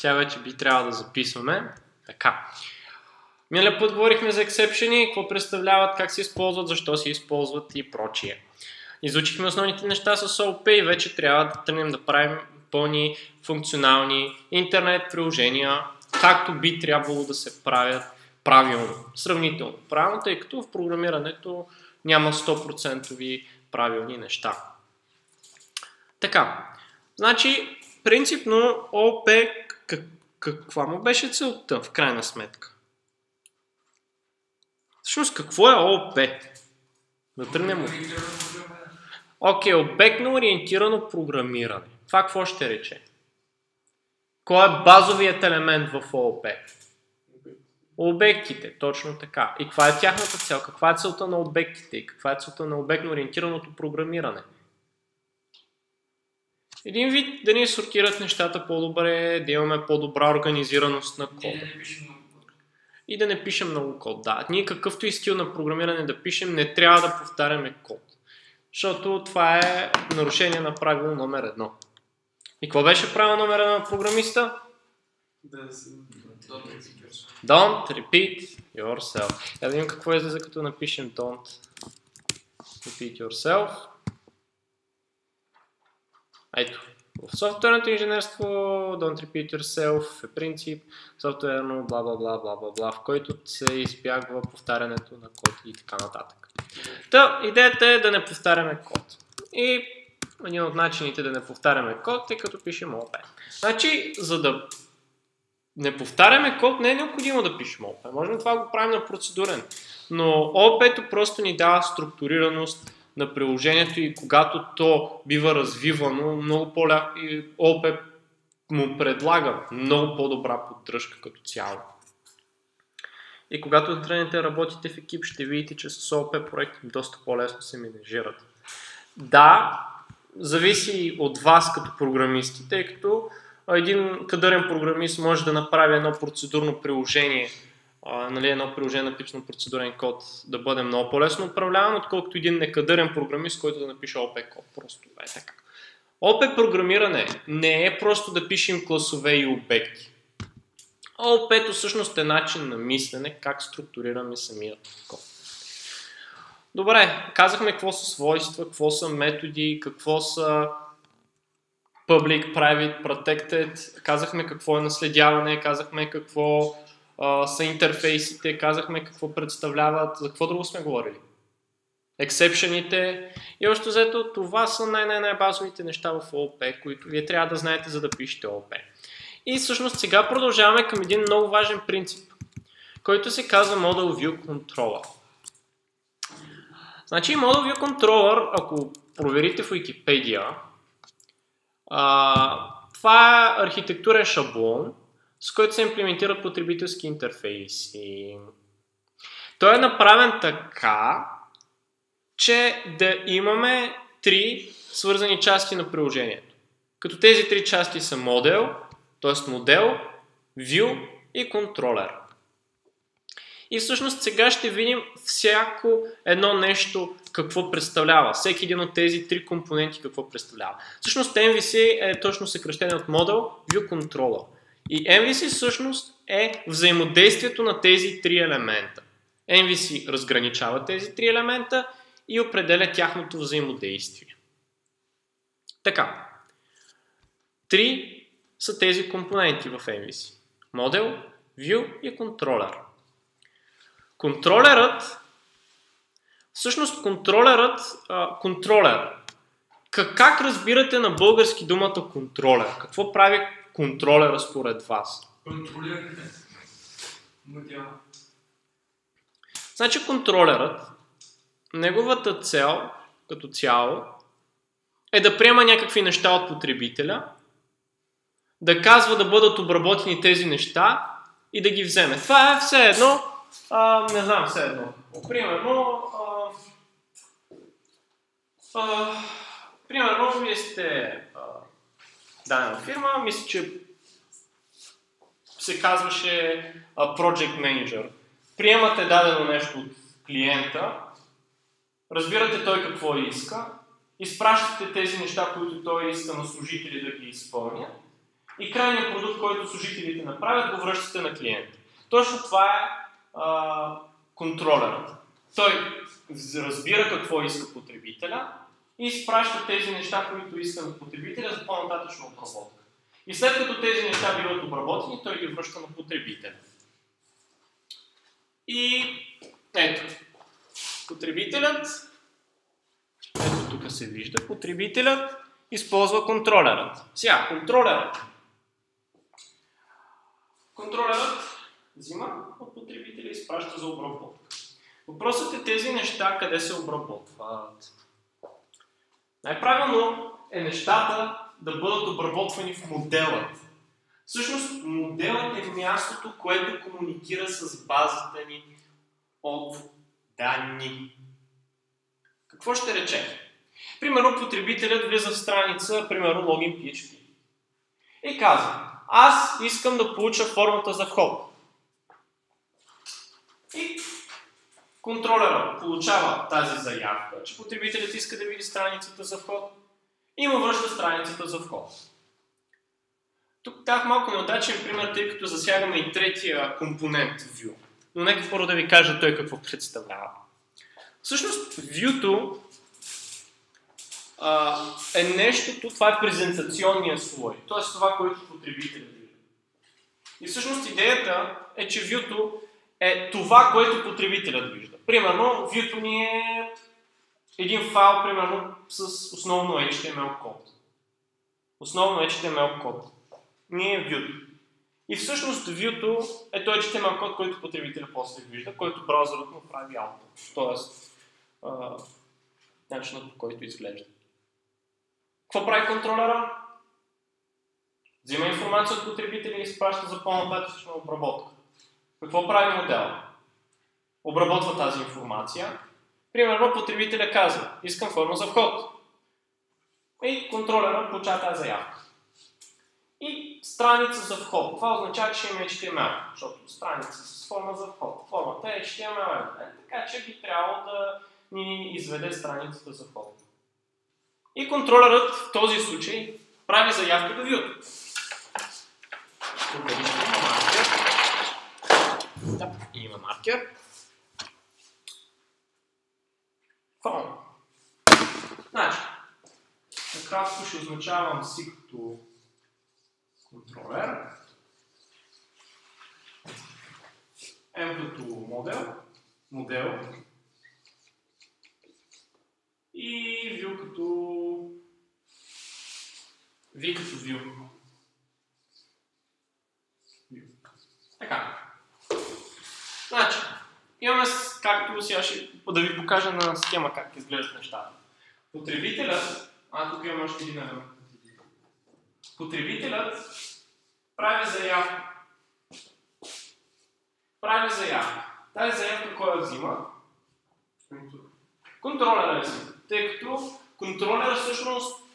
Тя вече би трябвало да записваме. Така. Миналия път говорихме за ексепшени, какво представляват, как се използват, защо се използват и прочие. Изучихме основните неща с OOP и вече трябва да тръгнем да правим пълни функционални интернет приложения, както би трябвало да се правят правилно, сравнително правилно, тъй като в програмирането няма 100% правилни неща. Така, значи, принципно ОП, как, каква му беше целта в крайна сметка? Всъщност, какво е ООП? Да тръгнем от... Окей, обектно ориентирано програмиране. Това какво ще рече? Кой е базовият елемент в ООП? Обектите, точно така. И каква е тяхната цел? Каква е целта на обектите? И каква е целта на обектно ориентираното програмиране? Един вид да ни сортират нещата по-добре, да имаме по-добра организираност на кода. И да не пишем много код. Да, ние какъвто и стил на програмиране да пишем, не трябва да повтаряме код. Защото това е нарушение на правило номер едно. И какво беше правило номер едно на програмиста? Don't repeat yourself. Я да видим какво излезе като напишем don't repeat yourself. Ето, в софтуерното инженерство don't repeat yourself е принцип, софтуерно бла бла бла бла бла бла, в който се избягва повтарянето на код и така нататък. Та, идеята е да не повтаряме код. И един от начините да не повтаряме код е като пишем OP. Значи, за да не повтаряме код, не е необходимо да пишем OP. Можем това да го правим на процедурен. Но OP-то просто ни дава структурираност на приложението и когато то бива развивано, много по-ляко и OP му предлага много по-добра поддръжка като цяло. И когато тръгнете работите в екип, ще видите, че с OP проекти доста по-лесно се менежират. Да, зависи от вас като програмисти, тъй като един кадърен програмист може да направи едно процедурно приложение, а, нали, едно приложение написано процедурен код да бъде много по-лесно управлявано, отколкото един некадърен програмист, който да напише OP код. Просто е така. OP програмиране не е просто да пишем класове и обекти. ОП всъщност е начин на мислене, как структурираме самият код. Добре, казахме какво са свойства, какво са методи, какво са public, private, protected, казахме какво е наследяване, казахме какво са интерфейсите, казахме какво представляват, за какво друго сме говорили. Ексепшените и още взето това са най-най-най-базовите неща в ООП, които вие трябва да знаете за да пишете ООП. И всъщност сега продължаваме към един много важен принцип, който се казва Model View Controller. Значи Model View Controller, ако проверите в Wikipedia, това е архитектурен шаблон, с който се имплементират потребителски интерфейси. Той е направен така, че да имаме три свързани части на приложението. Като тези три части са модел, т.е. модел, view и контролер. И всъщност сега ще видим всяко едно нещо какво представлява. Всеки един от тези три компоненти какво представлява. Всъщност MVC е точно съкръщение от модел View Controller. И MVC всъщност е взаимодействието на тези три елемента. MVC разграничава тези три елемента и определя тяхното взаимодействие. Така. Три са тези компоненти в MVC. Модел, View и контролер. Контролерът, всъщност контролерът, а, контролер. Как, как разбирате на български думата контролер? Какво прави контролера според вас? Контролирате. Значи контролерът, неговата цел като цяло е да приема някакви неща от потребителя да казва да бъдат обработени тези неща и да ги вземе. Това е все едно, а, не знам все едно. Примерно, а, а, примерно, вие сте а, дадена фирма, мисля, че се казваше Project Manager. Приемате дадено нещо от клиента, разбирате той какво иска, изпращате тези неща, които той иска на служители да ги изпълнят и крайният продукт, който служителите направят, го връщате на клиента. Точно това е а, контролерът. Той разбира какво иска потребителя и изпраща тези неща, които иска на потребителя за по-нататъчна обработка. И след като тези неща биват обработени, той ги връща на потребителя. И ето, потребителят, ето тук се вижда, потребителят използва контролерът. Сега, контролерът. Контролерът взима от потребителя и изпраща за обработка. Въпросът е тези неща къде се обработват. Най-правилно е нещата да бъдат обработвани в моделът. Всъщност моделът е мястото, което комуникира с базата ни от данни. Какво ще рече? Примерно потребителят влиза в страница, примерно логин PHP. И казва, аз искам да получа формата за вход. И контролера получава тази заявка, че потребителят иска да види страницата за вход и му връща страницата за вход. Тук дах малко неудачен пример, тъй като засягаме и третия компонент View. Но нека първо да ви кажа той какво представлява. Всъщност, View-то е нещото, това е презентационния слой, т.е. това, което потребителят вижда. И всъщност идеята е, че View-то е това, което потребителят вижда. Примерно, View-то ни е един файл, примерно, с основно HTML код. Основно HTML код. Ни е View-то. И всъщност View-то е този HTML код, който потребителя после вижда, който браузърът му прави ауто. Тоест, начинът по който изглежда. Какво прави контролера? Взима информация от потребителя и изпраща за по-нататъчна обработка. Какво прави модела? Обработва тази информация. Примерно потребителя казва, искам форма за вход. И контролера получава тази заявка. И страница за вход. Това означава, че има HTML, защото страница с форма за вход. Формата е HTML. Така че би трябвало да ни изведе страницата за вход. И контролерът в този случай прави заявка до вюто. Тук има маркер. Маркер. Фон. Значи, накратко ще означавам си като контролер. M като модел, модел и view като V като view. Така. Значи, имаме, както сега ще да ви покажа на схема как изглеждат нещата. Потребителят, а тук имаме още един елемент. Потребителят прави заявка. Прави заявка. Тази заявка кой я взима? Контролера взима. Тъй като контролера всъщност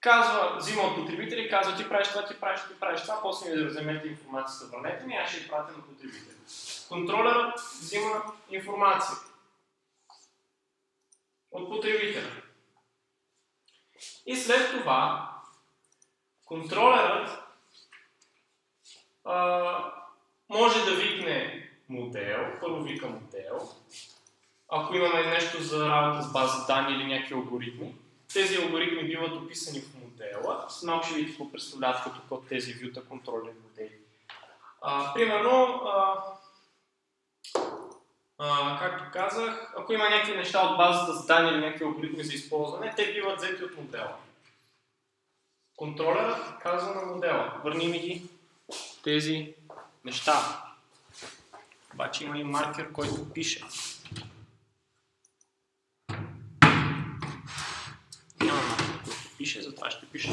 казва, взима от потребителя казва ти правиш това, ти правиш, ти правиш това, после ми вземете информацията, върнете ми, аз ще я пратя на потребителя. Контролерът взима информация от потребителя. И след това контролерът а, може да викне модел, първо вика модел, ако имаме нещо за работа с база данни или някакви алгоритми. Тези алгоритми биват описани в модела. Малко ще видите какво представляват като код тези вюта контролни модели. А, примерно, а, а, както казах, ако има някакви неща от базата с данни или някакви алгоритми за използване, те биват взети от модела. Контролерът казва на модела, върни ми ги тези неща. Обаче има и маркер, който пише. Няма маркер, който пише, затова ще пише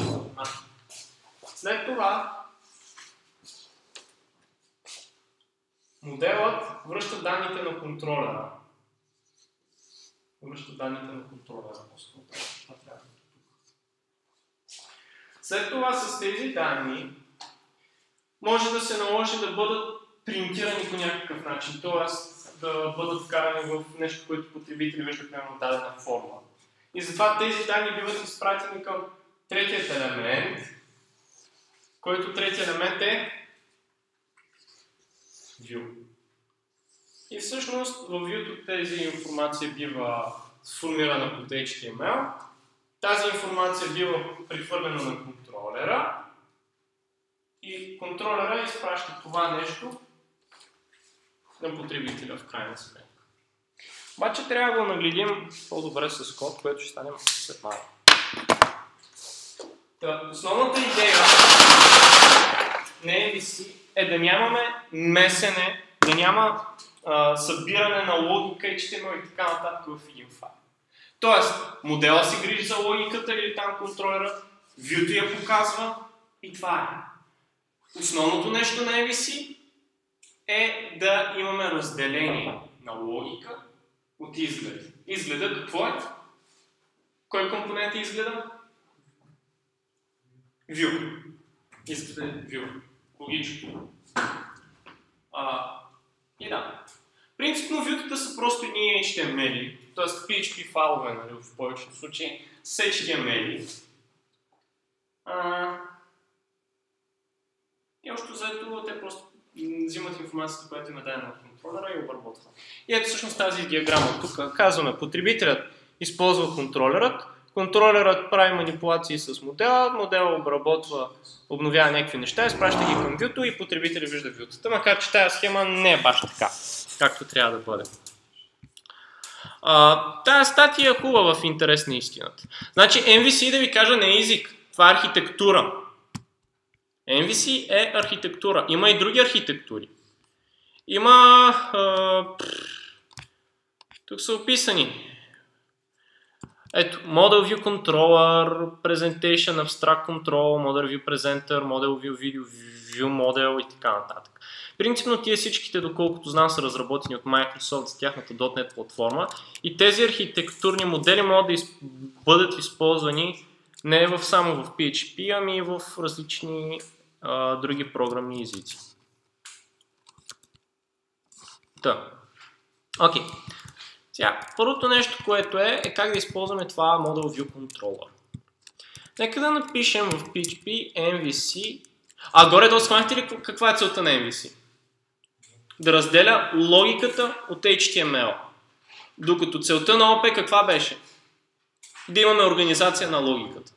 След това моделът връща данните на контролера. Връща данните на контролера. След това с тези данни може да се наложи да бъдат принтирани по някакъв начин, т.е. да бъдат вкарани в нещо, което потребители вижда примерно дадена форма. И затова тези данни биват изпратени към третият елемент, който трети елемент е view. И всъщност в view тези информация бива сформирана под HTML. Тази информация бива прехвърлена на контролера и контролера изпраща това нещо на потребителя в крайна сметка. Обаче трябва да го нагледим по-добре с код, което ще стане след малко. Та, основната идея на MVC е да нямаме месене, да няма а, събиране на логика, HTML и така нататък в един файл. Тоест, модела си грижи за логиката или там контролера, вюто я показва и това е. Основното нещо на MVC е да имаме разделение на логика от изглед. Изгледа какво е? Кой компонент е изгледа? View. Изгледа е view. Логично. А, и да. Принципно вютата са просто едни HTML, т.е. PHP файлове, нали, в повечето случаи, с HTML. А, и още заето те просто взимат информацията, която им е дадена от контролера и обработват. И ето всъщност тази диаграма тук. Казваме, потребителят използва контролерът, контролерът прави манипулации с модела, моделът обработва, обновява някакви неща, изпраща ги към вюто и потребителят вижда вютата, макар че тази схема не е баш така, както трябва да бъде. А, тая статия е хубава в интерес на истината. Значи MVC да ви кажа не е език, това е архитектура. MVC е архитектура. Има и други архитектури. Има... А, тук са описани. Ето, Model View Controller, Presentation Abstract Control, Model View Presenter, Model View Video View Model и така нататък. Принципно тия всичките, доколкото знам, са разработени от Microsoft за тяхната .NET платформа и тези архитектурни модели могат да из... бъдат използвани не в, само в PHP, ами и в различни а, други програмни езици. Да. Окей. Okay. Сега, първото нещо, което е, е как да използваме това Model View Controller. Нека да напишем в PHP MVC. А горе да схванахте ли каква е целта на MVC? Да разделя логиката от HTML. Докато целта на OP каква беше? Да имаме организация на логиката.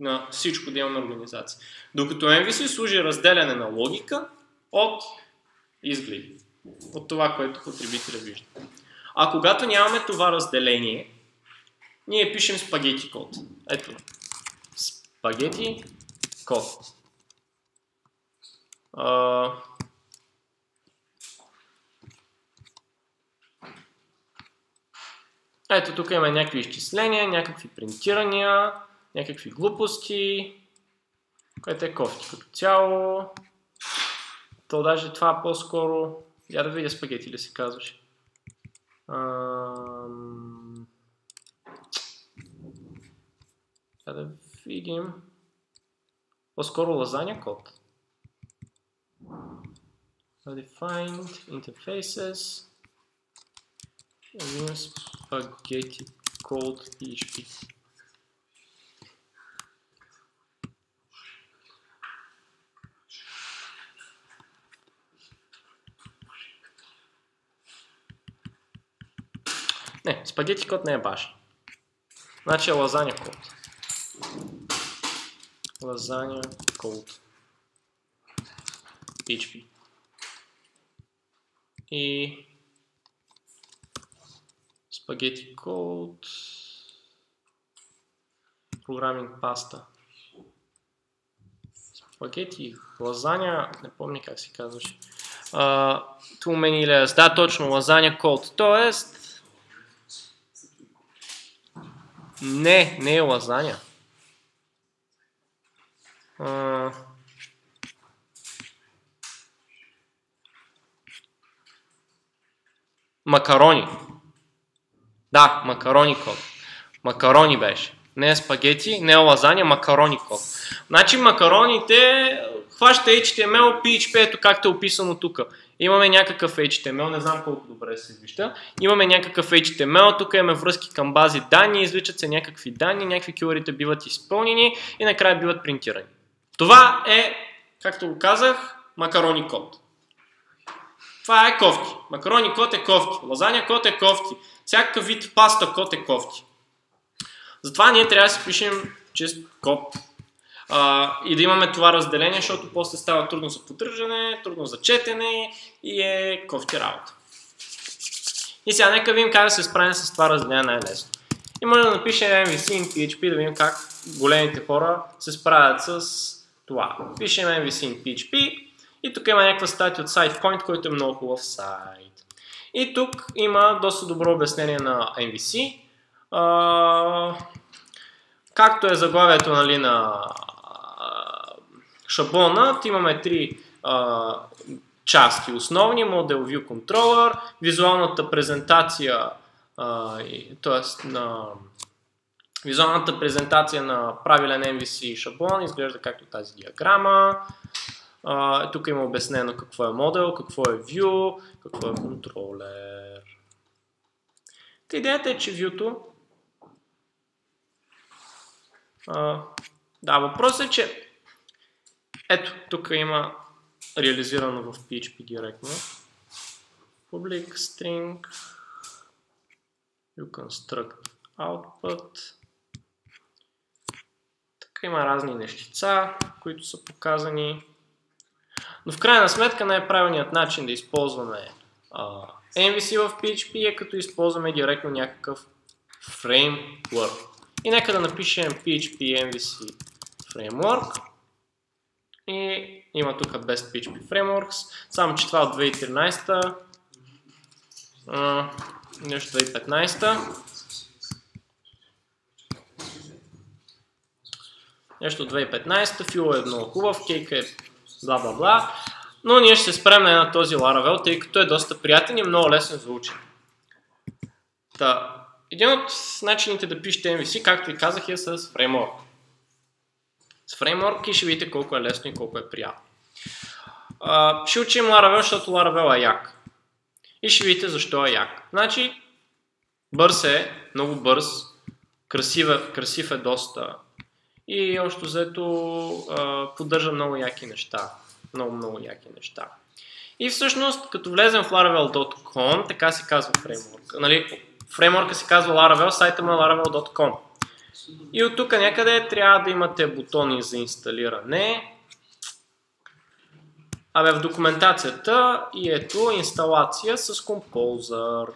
На всичко да имаме организация. Докато MVC служи разделяне на логика от изгледи. От това, което потребителя вижда. А когато нямаме това разделение, ние пишем спагети код. Ето. Спагети код. А... Ето тук има някакви изчисления, някакви принтирания, някакви глупости, което е кофти като цяло. То даже това по-скоро... Я да видя спагети ли се казваше. Ам... да видим. По-скоро лазаня код. Defined interfaces. New spaghetti code PHP. Не, спагети код не е баш. Значи е лазаня код. Лазаня код. PHP. И спагети код. Програминг паста. Спагети, лазаня, не помня как се казваше. Uh, too many layers. Да, точно, лазаня код. Тоест, Не, не е лазаня. А... Макарони. Да, макарони код. Макарони беше. Не е спагети, не е лазаня, макарони код. Значи макароните хваща HTML, PHP, ето както е описано тук. Имаме някакъв HTML, не знам колко добре се вижда. Имаме някакъв HTML, тук имаме връзки към бази данни, извличат се някакви данни, някакви кюлерите биват изпълнени и накрая биват принтирани. Това е, както го казах, макарони код. Това е кофти. Макарони код е кофти. Лазаня код е кофти. Всякакъв вид паста код е кофти. Затова ние трябва да си пишем чист код а, и да имаме това разделение, защото после става трудно за поддържане, трудно за четене и е кофти работа. И сега нека видим как да се справим с това разделение най-лесно. И може да напишем MVC in PHP да видим как големите хора се справят с това. Пишем MVC in PHP и тук има някаква статия от SitePoint, който е много хубав сайт. И тук има доста добро обяснение на MVC. А, както е заглавието нали, на шаблона, имаме три а, части. Основни, Model View Controller, визуалната презентация, т.е. на визуалната презентация на правилен MVC шаблон изглежда както тази диаграма. А, тук има обяснено какво е модел, какво е view, какво е контролер. Та идеята е, че view да, въпросът е, че ето, тук има реализирано в PHP директно. Public string you construct output. Тук има разни нещица, които са показани. Но в крайна сметка най-правилният начин да използваме uh, MVC в PHP е като използваме директно някакъв framework. И нека да напишем PHP MVC framework. И има тук Best PHP Frameworks, само че това от 2013 нещо 2015 Нещо 2015, фил е много хубав, кейк е бла бла бла, но ние ще се спрем на този Laravel, тъй като е доста приятен и много лесен за учене. Един от начините да пишете MVC, както ви казах, е с фреймворк с фреймворк и ще видите колко е лесно и колко е приятно. Uh, ще учим Laravel, защото Laravel е як. И ще видите защо е як. Значи, бърз е, много бърз, красив е, е доста и още взето поддържа много яки неща. Много, много яки неща. И всъщност, като влезем в laravel.com, така се казва фреймворк. Нали, фреймворка се казва Laravel, сайта му е laravel.com. И от тук някъде трябва да имате бутони за инсталиране. Абе в документацията и ето инсталация с Composer.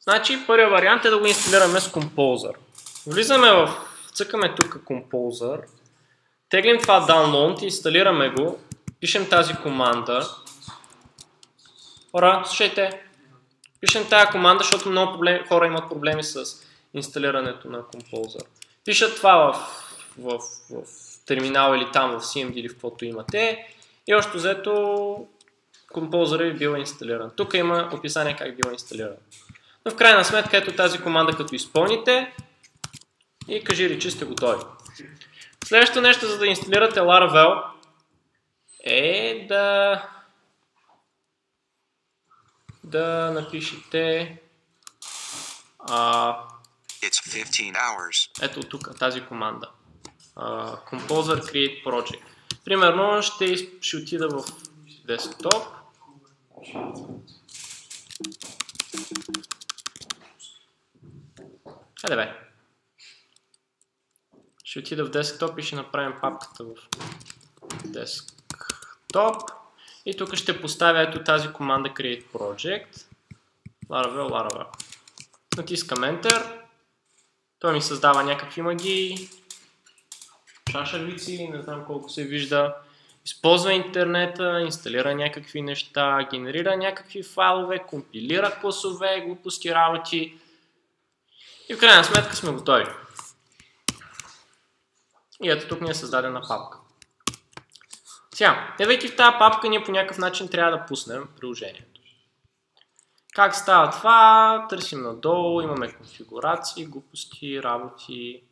Значи първият вариант е да го инсталираме с Composer. Влизаме в, цъкаме тук Composer, теглим това download, инсталираме го, пишем тази команда. Хора, слушайте, пишем тази команда, защото много проблеми, хора имат проблеми с инсталирането на Composer. Пишат това в, в, в, в терминал или там в CMD или в каквото имате и още взето Composer е бил инсталиран. Тук има описание как бил инсталиран. Но в крайна сметка ето тази команда като изпълните и кажи че сте готови. Следващото нещо за да инсталирате Laravel е да да напишете а, It's 15 hours. Ето тук, тази команда. Uh, Composer Create Project. Примерно ще, ще отида в десктоп. Хайде бе. Ще отида в десктоп и ще направим папката в десктоп. И тук ще поставя ето тази команда Create Project. Laravel, Laravel. Натискам Enter. Той ми създава някакви магии, шашавици, не знам колко се вижда. Използва интернета, инсталира някакви неща, генерира някакви файлове, компилира класове, глупости работи. И в крайна сметка сме готови. И ето тук ни е създадена папка. Сега, девайки в тази папка, ние по някакъв начин трябва да пуснем приложението. Как става това? Търсим надолу, имаме конфигурации, глупости, работи.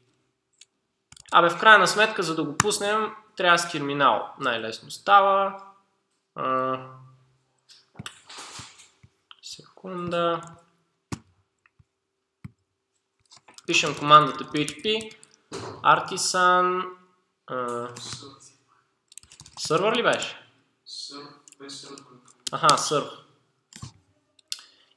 Абе, в крайна сметка, за да го пуснем, трябва с терминал. Най-лесно става. А... Секунда. Пишем командата PHP. Artisan А, сървър ли беше? Сър, без сървър. Аха, сърв.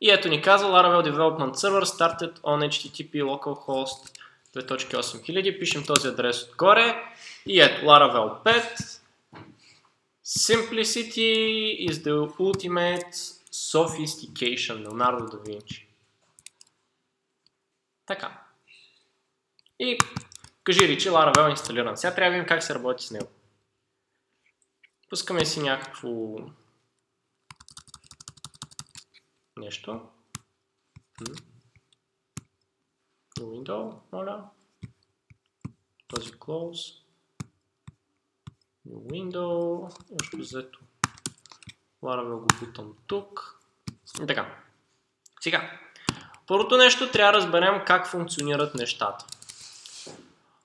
И ето ни казва Laravel Development Server started on HTTP localhost 2.8000. Пишем този адрес отгоре. И ето Laravel 5. Simplicity is the ultimate sophistication. Leonardo da Vinci. Така. И кажи Ричи, Laravel е инсталиран. Сега трябва да видим как се работи с него. Пускаме си някакво нещо. Window, моля. Този Close. New Window. Още взето. Laravel го бутам тук. Така. Сега. Първото нещо трябва да разберем как функционират нещата.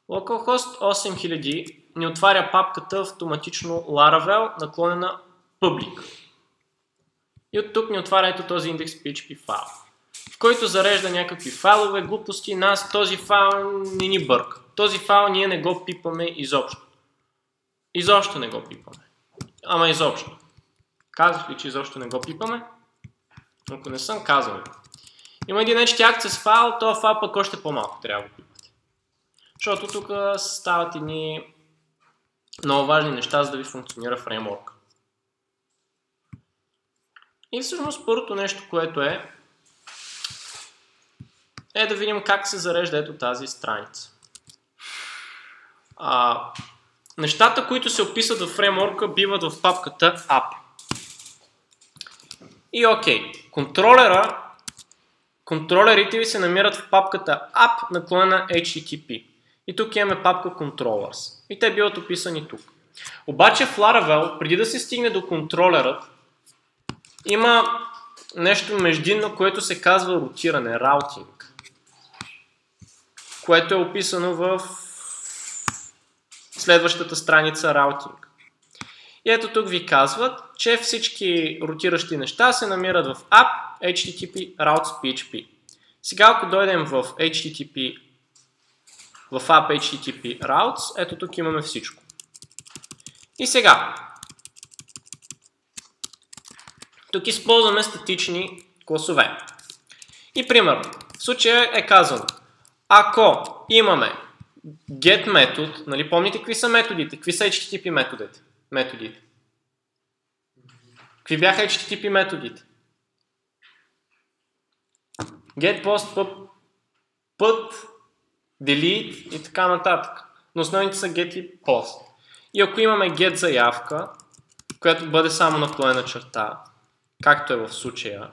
Localhost 8000 ни отваря папката автоматично Laravel наклонена Public. И от тук ни отваря ето този индекс PHP файл, в който зарежда някакви файлове, глупости, нас този файл не ни бърка. Този файл ние не го пипаме изобщо. Изобщо не го пипаме. Ама изобщо. Казах ли, че изобщо не го пипаме? Ако не съм казал. Има един HT файл, този файл пък още по-малко трябва да го пипате. Защото тук стават едни много важни неща, за да ви функционира фреймворк. И всъщност първото нещо, което е, е да видим как се зарежда ето тази страница. А, нещата, които се описват в фреймворка, биват в папката App. И окей, контролера, контролерите ви се намират в папката App наклонена HTTP. И тук имаме папка Controllers. И те биват описани тук. Обаче в Laravel, преди да се стигне до контролерът, има нещо междинно, което се казва ротиране, раутинг, което е описано в следващата страница раутинг. И ето тук ви казват, че всички ротиращи неща се намират в app http routes php. Сега ако дойдем в http в app http routes, ето тук имаме всичко. И сега, тук използваме статични класове. И примерно, в случая е казано, ако имаме get метод, нали помните какви са методите? Какви са HTTP методите? методите? Какви бяха HTTP методите? Get, post, put, put, delete и така нататък. Но основните са get и post. И ако имаме get заявка, която бъде само наклонена черта, както е в случая,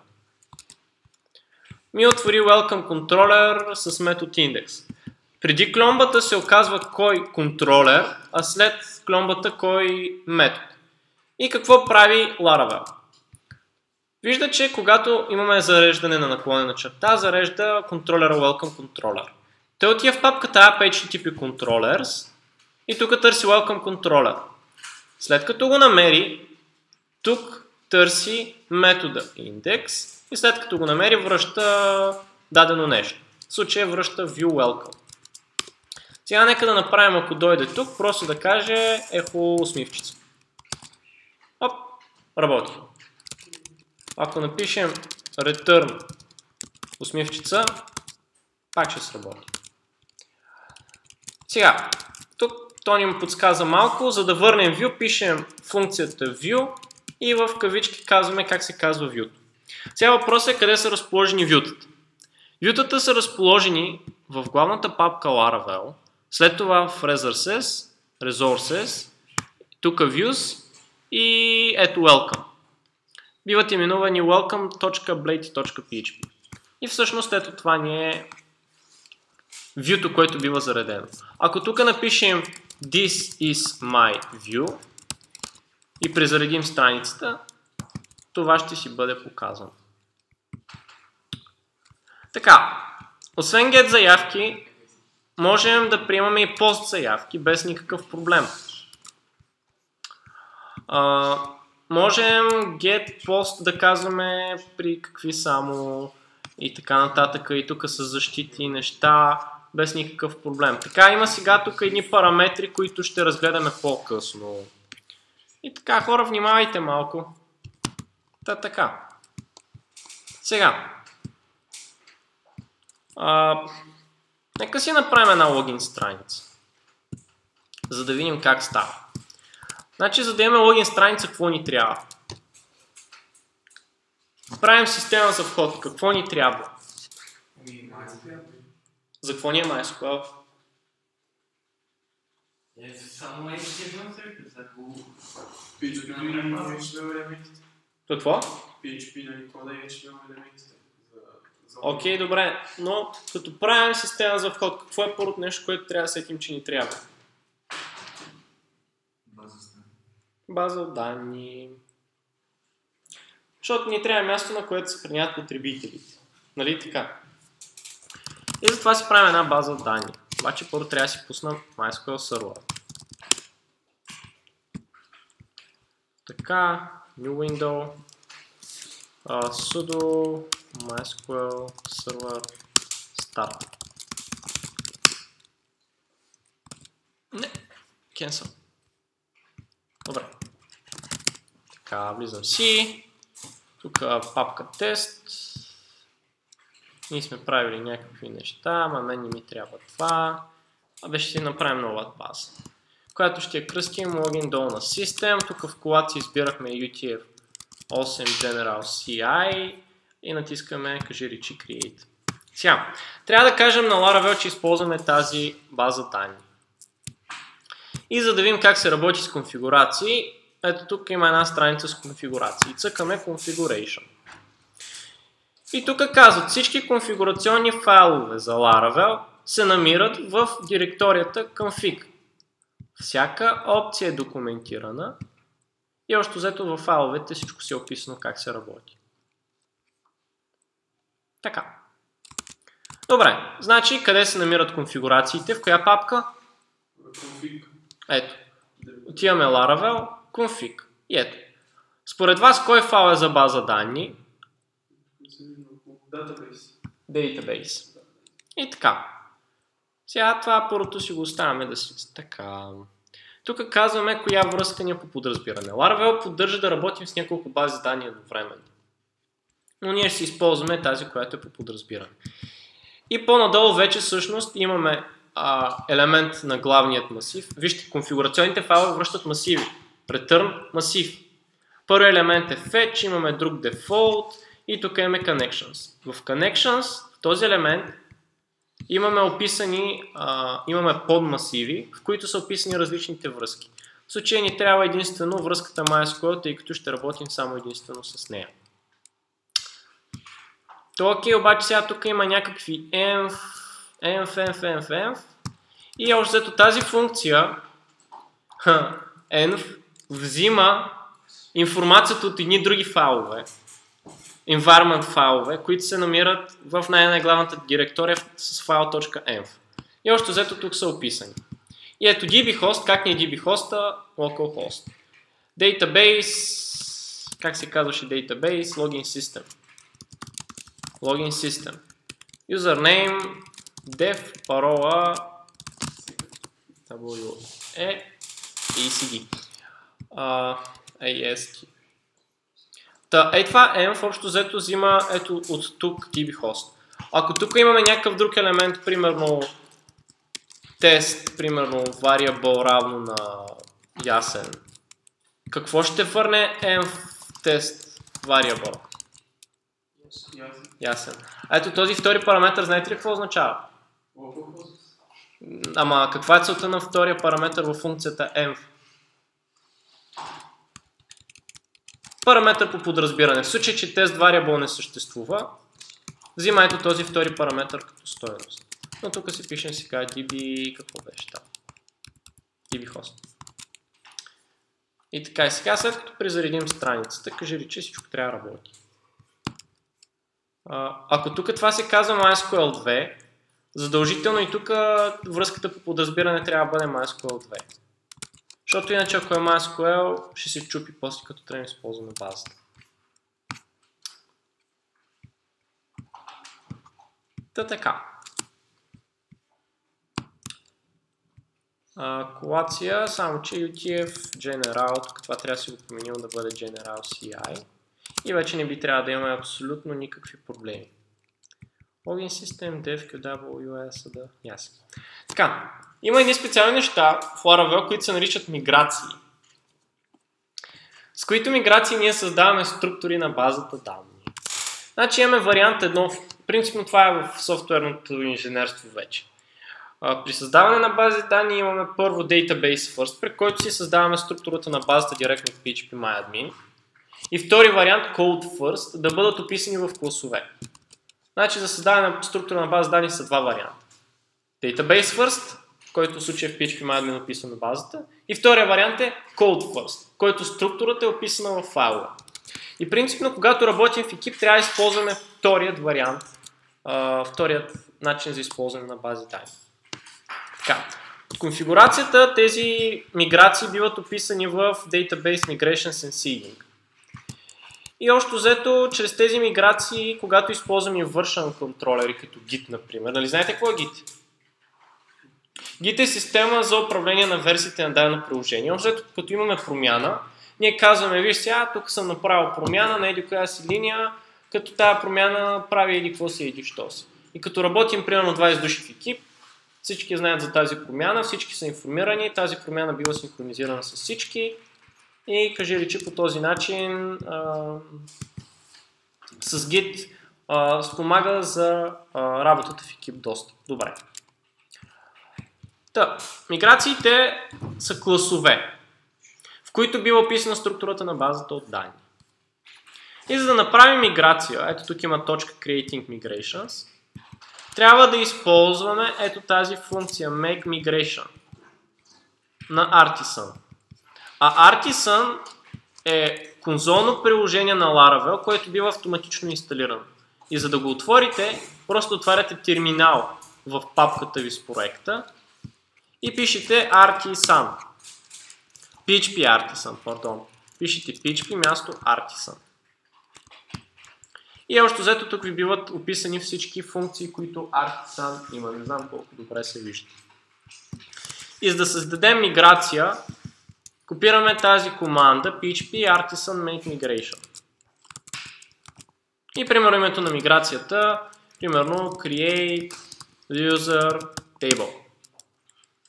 ми отвори Welcome Controller с метод index. Преди кломбата се оказва кой контролер, а след кломбата кой метод. И какво прави Laravel? Вижда, че когато имаме зареждане на наклонена черта, зарежда контролера Welcome Controller. Той отива в папката app HTTP Controllers и тук търси Welcome Controller. След като го намери, тук търси метода index и след като го намери връща дадено нещо. В случая връща view welcome. Сега нека да направим, ако дойде тук, просто да каже ехо усмивчица. Оп, работи. Ако напишем return усмивчица, пак ще сработи. Сега, тук той ни му подсказа малко, за да върнем view, пишем функцията view и в кавички казваме как се казва view. Сега въпросът е къде са разположени вютата. Вютата са разположени в главната папка Laravel, след това в Resources, Resources, тук Views и ето Welcome. Биват именувани welcome.blade.php. И всъщност ето това ни е вюто, което бива заредено. Ако тук напишем This is my view и презаредим страницата, това ще си бъде показано. Така, освен get заявки, можем да приемаме и пост заявки без никакъв проблем. Можем get post да казваме при какви само и така нататък и тук са защити неща. без никакъв проблем. Така, има сега тук едни параметри, които ще разгледаме по-късно. И така, хора, внимавайте малко. Та така. Сега. А, нека си направим една логин страница. За да видим как става. Значи, за да имаме логин страница, какво ни трябва? Правим система за вход. Какво ни трябва? За какво ни е MySQL? Е, само HTML сервис, ако... PHP нали HTML елементите. Какво? PHP нали кода и HTML елементите. Окей, добре, но като правим система за вход, какво е първото нещо, което трябва да сетим, че ни трябва? База от данни. Защото ни трябва място, на което се съхраняват потребителите. Нали така? И затова си правим една база от данни. Обаче първо трябва да си пусна MySQL Server. Така, New Window, uh, sudo MySQL Server Start. Не, cancel. Добре. Така, влизам си. Тук папка тест. Ние сме правили някакви неща, ама мен не ми трябва това. Абе ще си направим нова база. Която ще я кръстим логин долу на System. Тук в колата си избирахме UTF 8 General CI и натискаме кажи речи Create. Сега, трябва да кажем на Laravel, че използваме тази база данни. И за да видим как се работи с конфигурации, ето тук има една страница с конфигурации. Цъкаме Configuration. И тук казват, всички конфигурационни файлове за Laravel се намират в директорията config. Всяка опция е документирана и още взето в файловете всичко си е описано как се работи. Така. Добре, значи къде се намират конфигурациите, в коя папка? config. Ето. Отиваме Laravel, config. И ето. Според вас кой файл е за база данни? Database. Database. И така. Сега това първото си го оставяме да си така. Тук казваме коя връзка ни е по подразбиране. Laravel поддържа да работим с няколко бази данни едновременно. Но ние ще използваме тази, която е по подразбиране. И по-надолу вече всъщност имаме а, елемент на главният масив. Вижте, конфигурационните файлове връщат масиви. Return масив. Първи елемент е fetch, имаме друг default и тук имаме connections. В connections, в този елемент, имаме описани, а, имаме подмасиви, в които са описани различните връзки. В случая ни трябва единствено връзката MySQL, тъй като ще работим само единствено с нея. То окей, обаче сега тук има някакви env, env, env, env, env. И още зато тази функция env взима информацията от едни други файлове, environment файлове, които се намират в най-главната директория с file.env. И още взето тук са описани. И ето dbhost, как ни е dbhost? Localhost. Database, как се казваше database? Login system. Login system. Username, dev, парола, WE, ACD. Uh, AST. Та, е това env общо взето взима ето от тук dbhost. Ако тук имаме някакъв друг елемент, примерно тест, примерно variable равно на ясен, какво ще върне env тест variable? Ясен. Ето този втори параметр, знаете ли какво означава? Ама каква е целта на втория параметр в функцията env? Параметър по подразбиране. В случай, че тест variable не съществува, взима ето този втори параметр като стоеност. Но тук си пишем сега db, какво беше там? db host. И така, и сега след като презаредим страницата, кажи ли, че всичко трябва да работи. Ако тук това се казва MySQL 2, задължително и тук връзката по подразбиране трябва да бъде MySQL 2. Защото иначе ако е MySQL, ще се чупи после като трябва да използваме базата. Та така. а, колация, само че UTF General, тук това трябва да си го поменим да бъде General CI и вече не би трябва да имаме абсолютно никакви проблеми. Login System, Dev, QW, да, ясно. Така, има едни специални неща в Laravel, които се наричат миграции. С които миграции ние създаваме структури на базата данни. Значи имаме вариант едно, принципно това е в софтуерното инженерство вече. При създаване на бази данни имаме първо Database First, при който си създаваме структурата на базата директно в PHP И втори вариант Code First, да бъдат описани в класове. Значи за създаване на структура на база данни са два варианта. Database First, който в случая в PHP е описан на базата. И втория вариант е Code First, който структурата е описана в файлове. И принципно, когато работим в екип, трябва да използваме вторият вариант, вторият начин за използване на бази данни. Така. В конфигурацията тези миграции биват описани в Database Migrations and Seeding. И още взето, чрез тези миграции, когато използваме version контролери, като Git, например, нали знаете какво е Git? Git е система за управление на версиите на дадено приложение. Взето, като имаме промяна, ние казваме, виж сега, тук съм направил промяна на еди коя си линия, като тази промяна прави еди какво си, еди що си. И като работим примерно 20 души в екип, всички знаят за тази промяна, всички са информирани, тази промяна била синхронизирана с всички и кажи речи по този начин а, с Git а, спомага за а, работата в екип доста. Добре. Та, миграциите са класове, в които бива описана структурата на базата от данни. И за да направим миграция, ето тук има точка Creating Migrations, трябва да използваме ето тази функция Make Migration на Artisan. А Artisan е конзолно приложение на Laravel, което бива автоматично инсталирано. И за да го отворите, просто отваряте терминал в папката ви с проекта и пишете Artisan. PHP Artisan, pardon. Пишете PHP място Artisan. И още взето тук ви биват описани всички функции, които Artisan има. Не знам колко добре се вижда. И за да създадем миграция, копираме тази команда php artisan make migration. И примерно името на миграцията, примерно create user table.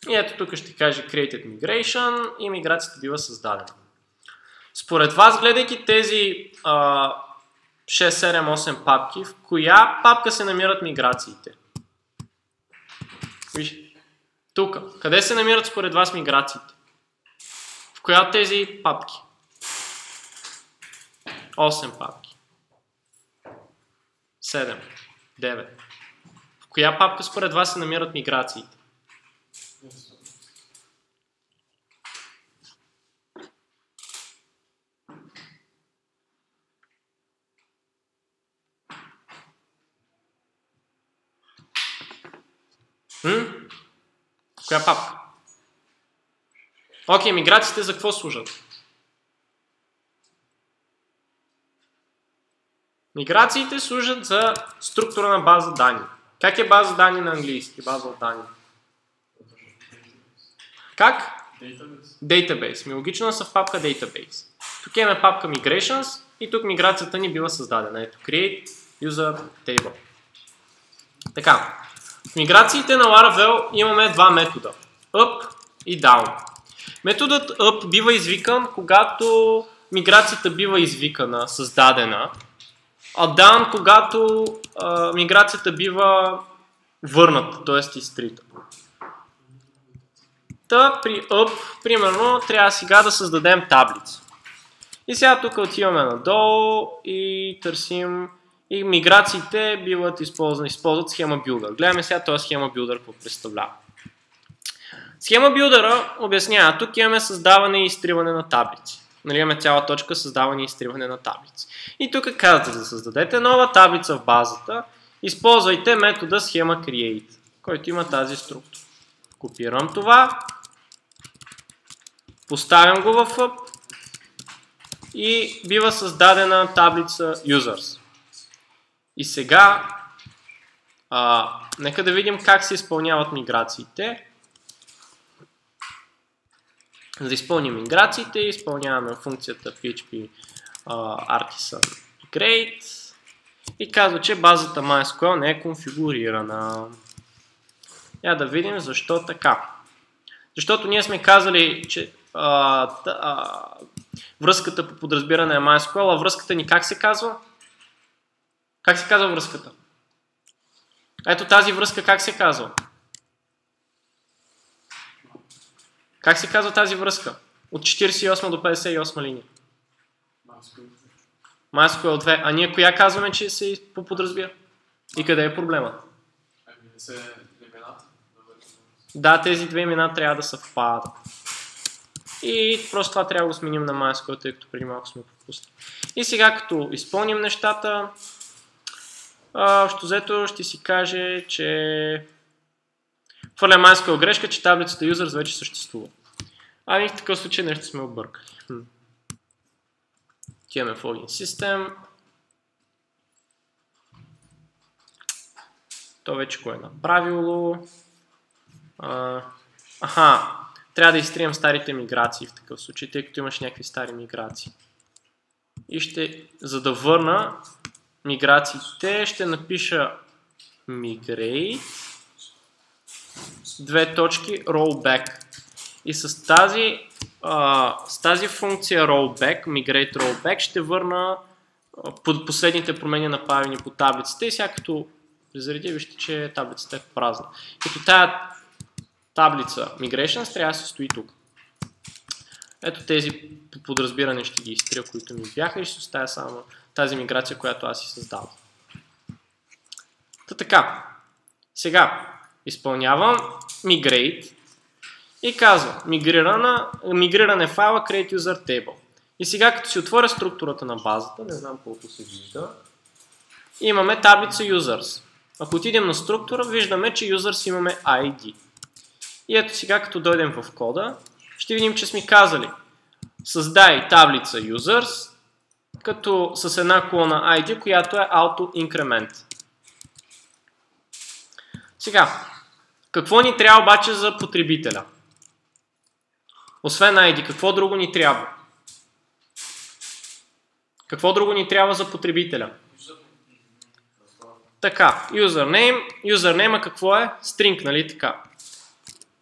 И ето тук ще каже created migration и миграцията бива създадена. Според вас, гледайки тези а, 6, 7, 8 папки, в коя папка се намират миграциите? Виж, тук. Къде се намират според вас миграциите? В коя тези папки? 8 папки. 7. 9. В коя папка според вас се намират миграциите? М? Коя папка? Окей, миграциите за какво служат? Миграциите служат за структура на база данни. Как е база данни на английски? База от данни. Как? Database. Database. Ми логично са в папка Database. Тук имаме папка Migrations и тук миграцията ни била създадена. Ето Create User Table. Така. В миграциите на Laravel имаме два метода. Up и Down. Методът up бива извикан, когато миграцията бива извикана, създадена, а down, когато а, миграцията бива върната, т.е. изтрита. Та при up, примерно, трябва сега да създадем таблица. И сега тук отиваме надолу и търсим и миграциите биват използвани, използват схема Builder. Гледаме сега този схема Builder какво представлява. Схема билдъра обяснява, тук имаме създаване и изтриване на таблици. Нали, имаме цяла точка създаване и изтриване на таблици. И тук казвате, да създадете нова таблица в базата, използвайте метода схема create, който има тази структура. Копирам това, поставям го в up и бива създадена таблица users. И сега, а, нека да видим как се изпълняват миграциите. За да изпълним миграциите, изпълняваме функцията PHP uh, artisan create и казва, че базата MySQL не е конфигурирана. Я да видим защо така. Защото ние сме казали, че а, а, връзката по подразбиране е MySQL, а връзката ни как се казва? Как се казва връзката? Ето тази връзка как се казва? Как се казва тази връзка? От 48 до 58 линия. MySQL 2. А ние коя казваме, че се подразбира? И къде е проблема? Да, тези две имена трябва да съвпадат. И просто това трябва да го сменим на MySQL, тъй като преди малко сме пропуснали. И сега като изпълним нещата, общо взето ще си каже, че хвърля MySQL грешка, че таблицата users вече съществува. Ами в такъв случай нещо сме объркали. Отиваме в Login System. То вече го е направило. А, аха, трябва да изтрием старите миграции в такъв случай, тъй като имаш някакви стари миграции. И ще, за да върна миграциите, ще напиша migrate две точки rollback. И с тази, а, с тази функция rollback, migrate rollback, ще върна под последните промени направени по таблицата и сега като зареди вижте, че таблицата е празна. Като тая таблица migrations трябва да се стои тук. Ето тези по подразбиране ще ги изтрия, които ми бяха и ще оставя само тази миграция, която аз си създавам. Та така. Сега изпълнявам migrate и казва мигриране файла create user table. И сега като си отворя структурата на базата, не знам колко се вижда, имаме таблица users. Ако отидем на структура, виждаме, че users имаме ID. И ето сега като дойдем в кода, ще видим, че сме казали създай таблица users, като с една колона ID, която е auto increment. Сега, какво ни трябва обаче за потребителя? Освен ID, какво друго ни трябва? Какво друго ни трябва за потребителя? Така, username. Username какво е? String, нали така?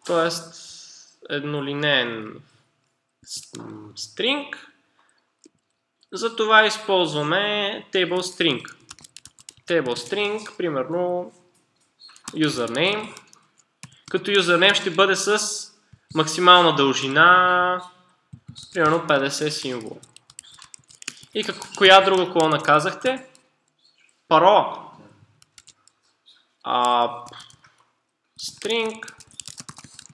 Тоест, еднолинейен string. Затова използваме table string. Table string, примерно username. Като username ще бъде с максимална дължина, примерно 50 символа. И как, коя друга колона казахте? Парола. А, string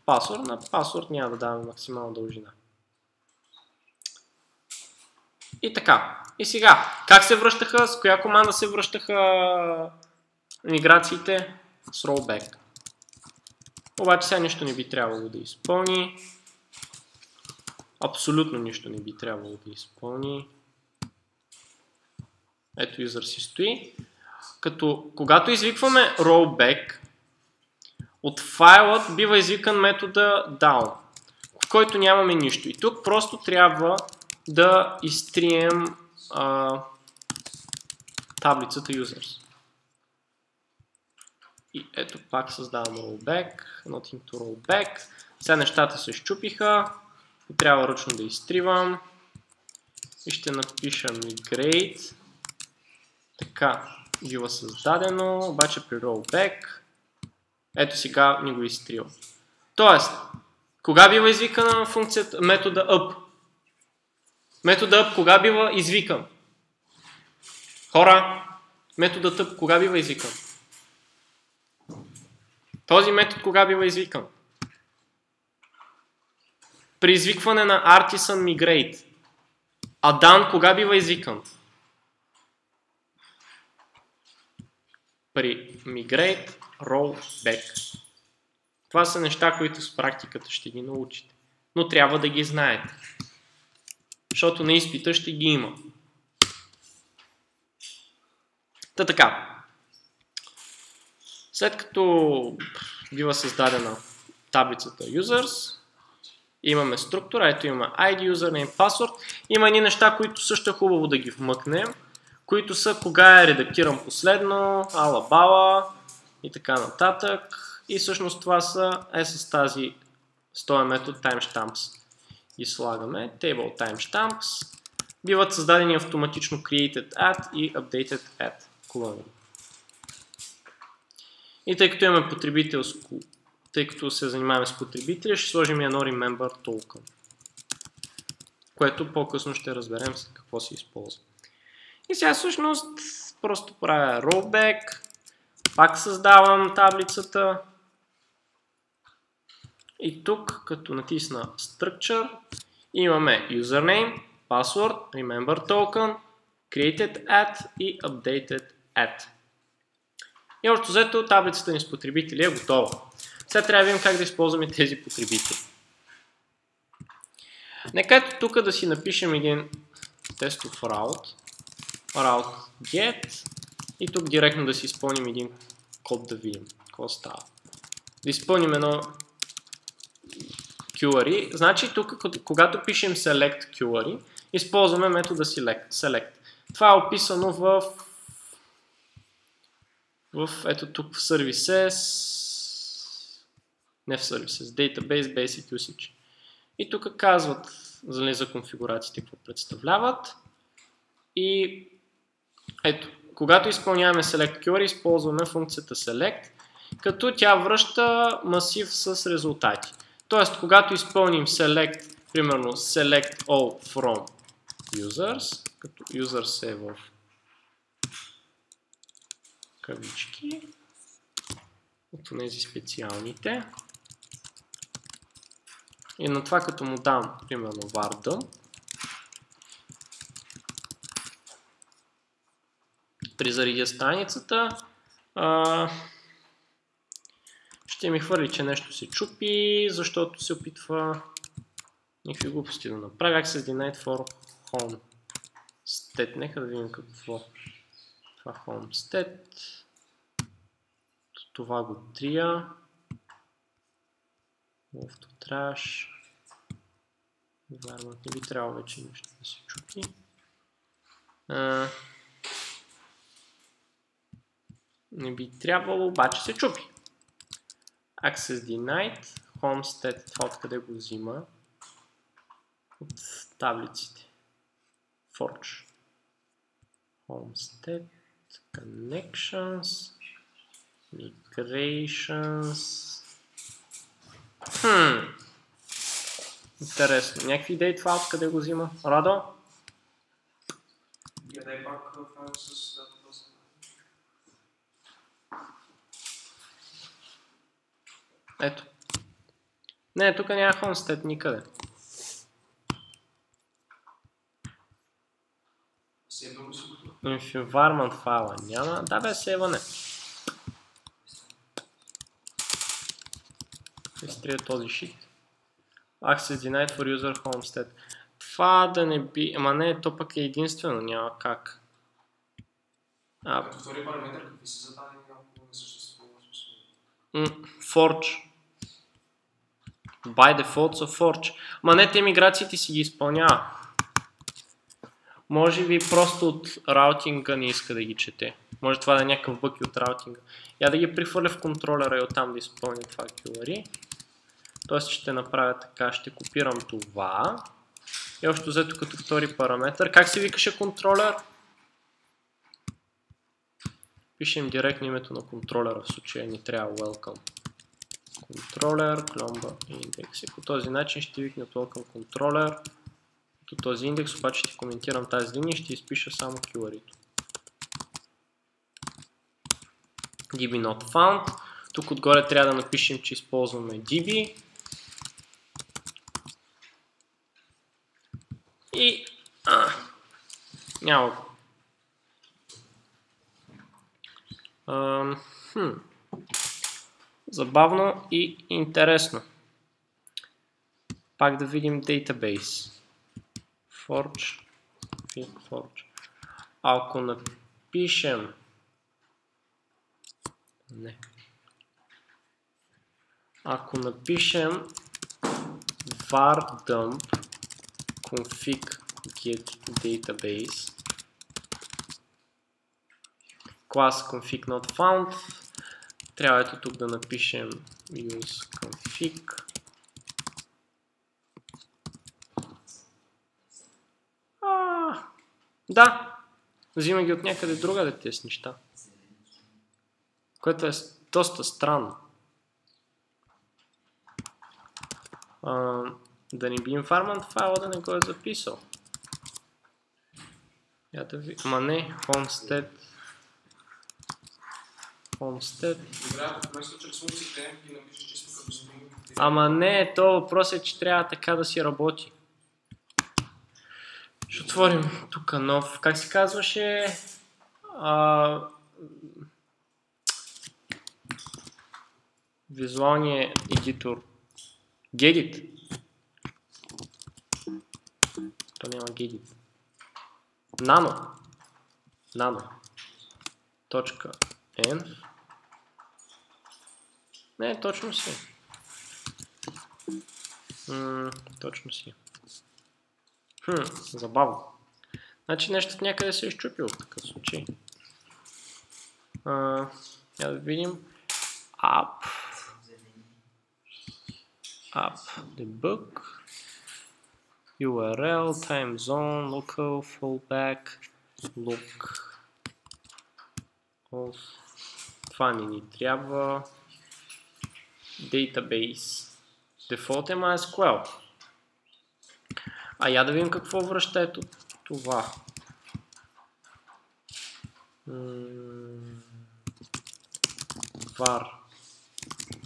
пасворд. На пасворд няма да даваме максимална дължина. И така. И сега, как се връщаха, с коя команда се връщаха миграциите? С rollback. Обаче сега нищо не би трябвало да изпълни. Абсолютно нищо не би трябвало да изпълни. Ето user си стои. Като когато извикваме rollback, от файлът бива извикан метода down, в който нямаме нищо. И тук просто трябва да изтрием а, таблицата users. И ето пак създавам rollback, nothing to rollback. Сега нещата се щупиха и трябва ръчно да изтривам. И ще напиша migrate. Така, бива създадено, обаче при rollback. Ето сега ни го изтрил. Тоест, кога бива извикана функцията, метода up? Метода кога бива извикан? Хора, методът up кога бива извикан? Този метод кога бива извикан? При извикване на artisan migrate. А dan кога бива извикан? При migrate rollback. Това са неща, които с практиката ще ги научите. Но трябва да ги знаете. Защото на изпита ще ги има. Та така. След като бива създадена таблицата users Имаме структура, ето има ID, username, password. Има едни неща, които също е хубаво да ги вмъкнем, които са кога е редактиран последно, ала бала и така нататък. И всъщност това са е с тази с метод timestamps. И слагаме table timestamps. Биват създадени автоматично created at и updated at колони. И тъй като имаме потребителско, тъй като се занимаваме с потребители, ще сложим едно remember token, което по-късно ще разберем с какво се използва. И сега всъщност просто правя rollback, пак създавам таблицата и тук като натисна structure имаме username, password, remember token, created at и updated at. И общо взето таблицата ни с потребители е готова. Сега трябва да видим как да използваме тези потребители. Нека ето тук да си напишем един тестов route, route get и тук директно да си изпълним един код да видим какво става. Да изпълним едно query. Значи тук, когато пишем select query, използваме метода select. Това е описано в, в ето тук в services, не в services, database, basic usage. И тук казват за, за конфигурациите какво представляват. И ето, когато изпълняваме select query, използваме функцията select, като тя връща масив с резултати. Тоест, когато изпълним select, примерно select all from users, като users е в кавички, от тези специалните. И на това като му дам, примерно, varda, при заредя страницата, а, ще ми хвърли, че нещо се чупи, защото се опитва никакви глупости да направи. Access denied for home state. Нека да видим какво това homestead. Това го трия. To trash. Environment не би трябвало вече нещо да се чупи. А, не би трябвало, обаче се чупи. Access denied, homestead, това откъде го взима? От таблиците. Forge. Homestead, connections, migrations. Хм. Интересно. Някакви идеи това откъде го взима? Радо? Я дай пак файл с Ето. Не, тук няма homestead никъде. Environment файла няма. Да бе, сейване. Изтрия този шит. Access denied for user homestead. Това да не би... Ама не, то пък е единствено, няма как. А, втори параметр, какви са зададени, ако не съществува Forge. By default са Forge. Ма не, те миграциите си ги изпълнява. Може би просто от раутинга не иска да ги чете. Може това да е някакъв бък и от раутинга. Я да ги прихвърля в контролера и оттам да изпълня това QRI. Тоест ще направя така, ще копирам това. И общо взето като втори параметр. Как се викаше контролер? Пишем директно името на контролера, в случая ни трябва welcome. Контролер, кломба и индекс. И по този начин ще от welcome контролер. Като този индекс обаче ще коментирам тази линия и ще изпиша само QRI-то. DB not found. Тук отгоре трябва да напишем, че използваме DB. И а, няма го. Ам, хм. Забавно и интересно. Пак да видим database. Forge. Forge. Ако напишем не. Ако напишем var dump config get database клас config not found трябва ето тук да напишем use config а, да взима ги от някъде другаде тези неща което е доста странно а, да не би информант файла да не го е записал. Я да ви... Ма не, Homestead. Homestead. Добре, вместо чрез функциите и напишеш чисто като string. Ама не, то въпрос е, че трябва така да си работи. Ще отворим тук нов. Как се казваше? А... Визуалния едитор. Gedit. То няма Gedit. Nano. Nano. Точка. N. Не, точно си. М, точно си. Хм, забавно. Значи нещо някъде се е изчупило в такъв случай. А, да видим. App. App. Debug. URL, time zone, local, fallback, look. Off. Това не ни трябва. Database. Дефолт е MySQL. А я да видим какво връща ето това. Var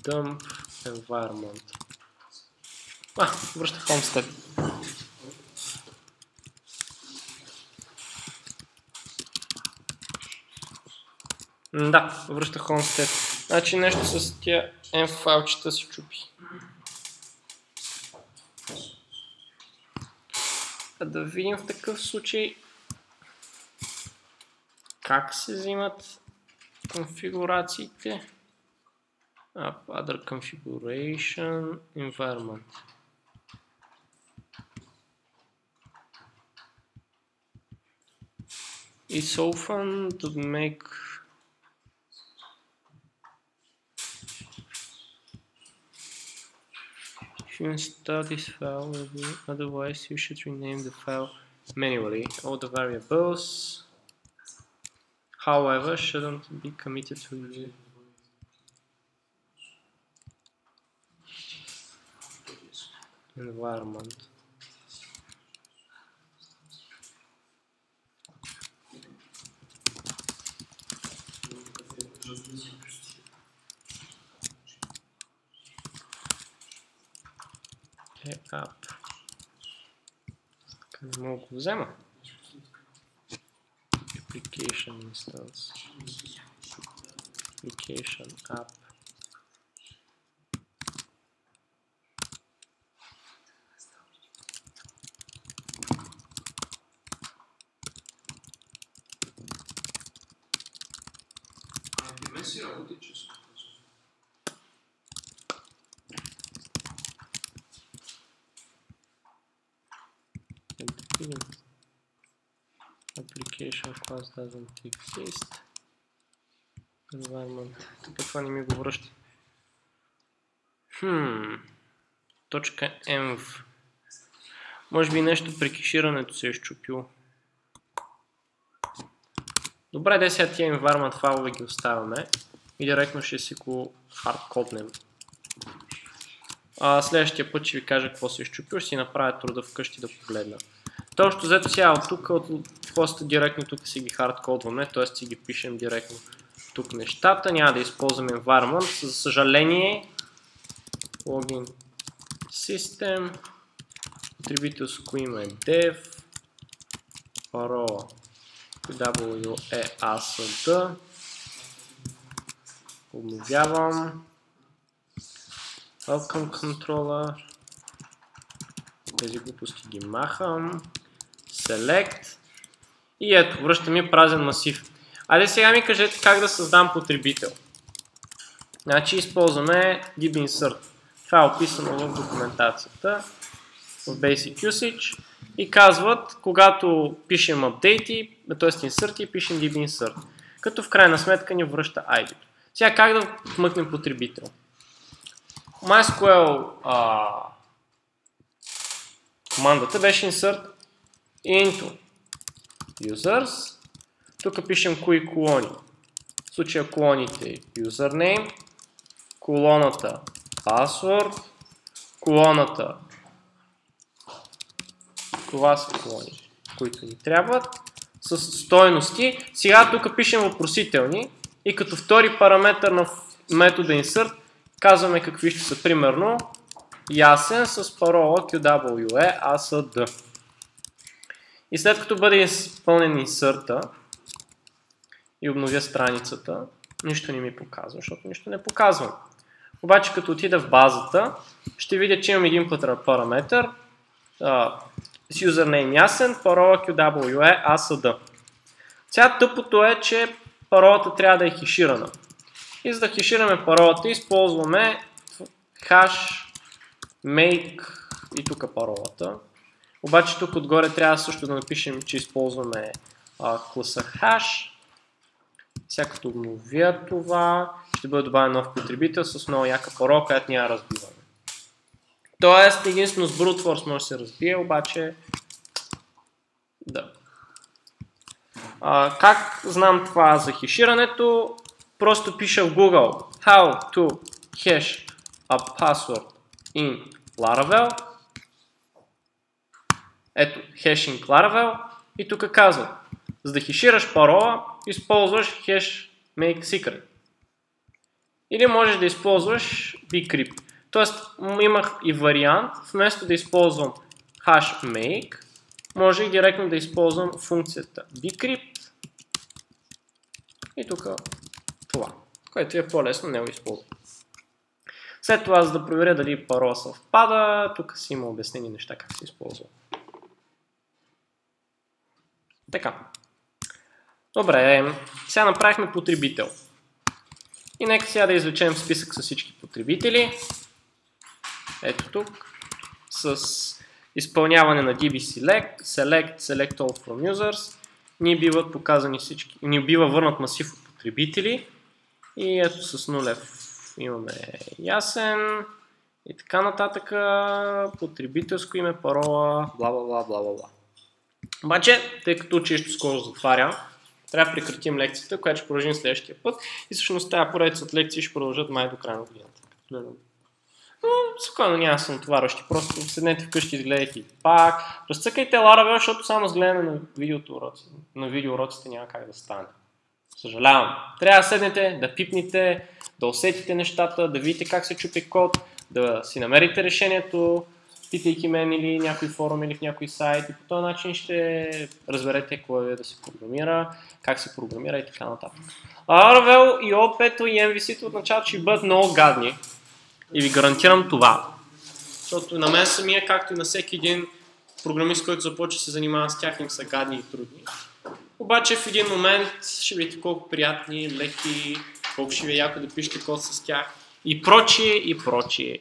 dump environment. А, връща Homestead. Да, връща Homestead. Значи нещо с тия M файлчета си чупи. А да видим в такъв случай как се взимат конфигурациите. App, other configuration, environment. It's often to make If you install this file, otherwise you should rename the file manually. All the variables, however, shouldn't be committed to you. Environment. Така не мога да го взема. Application installs. Application app. А, при мен си работи чисто. Continue. Application class doesn't exist. Environment. Така това не ми го връща. Хм. Точка env. Може би нещо при кеширането се е щупило. Добре, де сега тия environment файлове ги оставяме и директно ще си го хардкоднем. Следващия път ще ви кажа какво се е щупил, ще си направя труда вкъщи да погледна. Точно взето сега от тук, от хоста директно тук си ги хардкодваме, т.е. си ги пишем директно тук нещата, няма да използваме environment, за съжаление login system, потребителско име е dev, парола WEASD, обновявам, welcome controller, тези глупости ги махам, select и ето, връща ми празен масив. Айде сега ми кажете как да създам потребител. Значи използваме dibinsert. Това е описано в документацията в Basic Usage и казват, когато пишем апдейти, т.е. инсърти, пишем db insert, като в крайна сметка ни връща ID. Сега как да вмъкнем потребител? MySQL командата беше insert into users. Тук пишем кои колони. В случая колоните username, колоната password, колоната това са колони, които ни трябват, с стойности. Сега тук пишем въпросителни и като втори параметр на метода insert казваме какви ще са. Примерно ясен с парола QWE ASD. И след като бъде изпълнен insert и обновя страницата, нищо не ми показва, защото нищо не показвам. Обаче като отида в базата, ще видя, че имам един параметр, с юзернейм ясен, парола QWE ASD. Сега тъпото е, че паролата трябва да е хеширана. И за да хешираме паролата, използваме hash make и тук паролата. Обаче тук отгоре трябва също да напишем, че използваме а, класа hash. Сега като обновя това, ще бъде добавен нов потребител с много яка парола, която няма разбиване. Тоест, единствено с brute force може да се разбие, обаче да. А, как знам това за хеширането? Просто пиша в Google how to hash a password in Laravel. Ето, hashing Laravel и тук казва, за да хешираш парола, използваш hash make secret. Или можеш да използваш bcrypt. Тоест, имах и вариант, вместо да използвам hash make, може и директно да използвам функцията bcrypt и тук това, което е по-лесно, не го използвам. След това, за да проверя дали парола съвпада, тук си има обяснени неща как се използва. Така. Добре, сега направихме потребител. И нека сега да извлечем списък с всички потребители. Ето тук. С изпълняване на DB Select, Select, Select All from Users, ни биват показани всички, ни бива върнат масив от потребители и ето с нулев имаме ясен и така нататък, потребителско име, парола, бла бла бла бла бла. Обаче, тъй като училището скоро затваря, трябва да прекратим лекцията, която ще продължим следващия път и всъщност тази поредица от лекции ще продължат май до края на годината. Но спокойно няма се натоварващи. Просто седнете вкъщи, изгледайте пак. Разцъкайте Laravel, защото само с гледане на видеото уроци, на видеоуроците няма как да стане. Съжалявам. Трябва да седнете, да пипнете, да усетите нещата, да видите как се чупи код, да си намерите решението, питайки мен или някой форум или в някой сайт и по този начин ще разберете какво е да се програмира, как се програмира и така нататък. Laravel и OP и MVC от началото ще бъдат много гадни, и ви гарантирам това. Защото на мен самия, както и на всеки един програмист, който започва се занимава с тях, им са гадни и трудни. Обаче в един момент ще видите колко приятни, леки, колко ще ви е яко да пишете код с тях и прочие, и прочие.